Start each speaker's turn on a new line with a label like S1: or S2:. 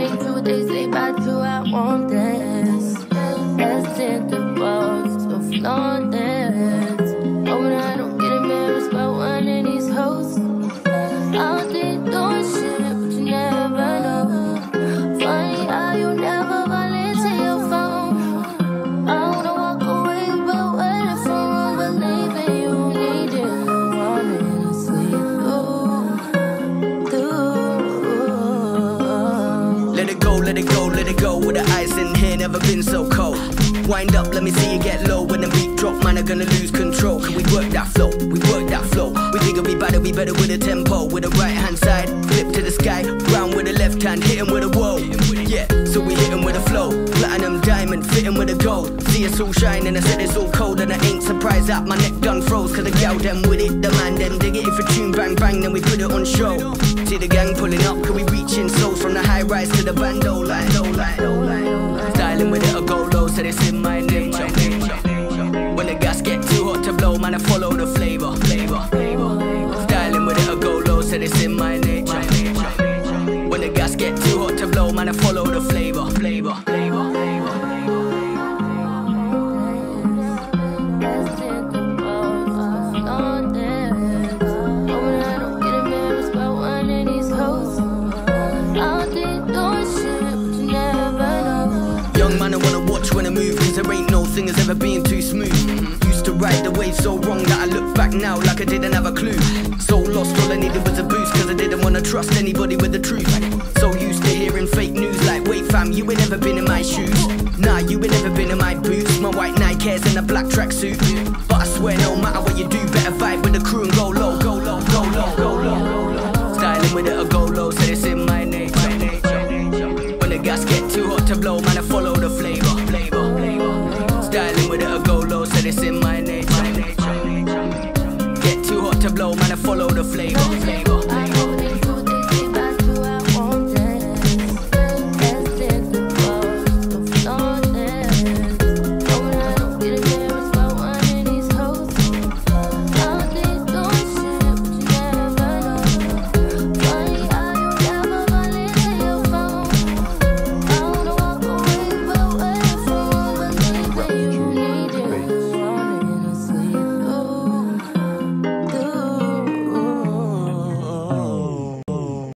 S1: ain't true what they say about you. I want this. Let's hit
S2: Let it go, let it go, let it go. With the ice in here, never been so cold. Wind up, let me see you get low. When the beat drop, man, I'm gonna lose control. Can we work that flow? We work that flow. We think it'll be better, we better with the tempo. With the right hand side, flip to the sky. Round with the left hand, hit him with a whoa. Yeah, so we hit him with a flow. Platinum diamond, fit with a gold. See us all shining, I said it's all cold. And I ain't surprised that my neck done froze. Cause the gal them with it, the man them dig it. If a tune bang bang, then we put it on show. See the gang pulling up, can we reach in souls from the high rise to the bando line? Low line, line, line. With it, I go low, said it's in my nature. Has ever been too smooth. Used to ride the wave so wrong that I look back now like I didn't have a clue. So lost, all I needed was a boost, cause I didn't wanna trust anybody with the truth. So used to hearing fake news like, wait fam, you ain't never been in my shoes. Nah, you ain't never been in my boots. My white Nike Airs and a black tracksuit. But I swear, no matter what you do, better vibe with the crew and go low, go low, go low, go low. Go, low. Styling with it, go low, said it's in my nature. When the gas get too hot to blow, man, I follow the flavor. It's in my nature. Get too hot to blow, man, I follow the flavor. flavor.